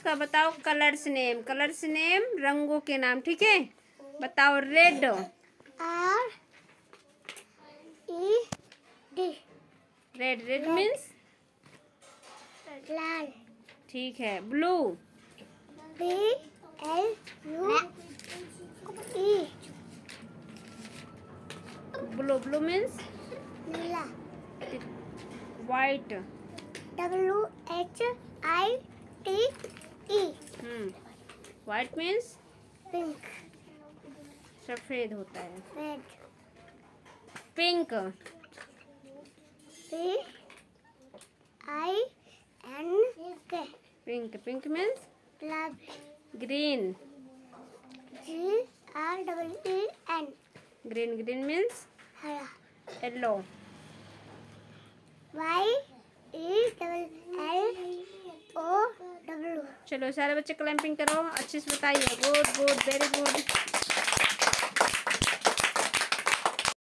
उसका बताओ colours name colours name रंगों के नाम ठीक है? बताओ red. R E D. Red red means लाल। ठीक है blue B L U E blue blue means Neela. White W H I white means pink सफ़ेद होता है। Red pink P I N K pink pink means गुलाबी green G R W E N green green means हरा yellow Y E double L O W चलो सारे बच्चे clamping करो अच्छे से बताइए। Good good very good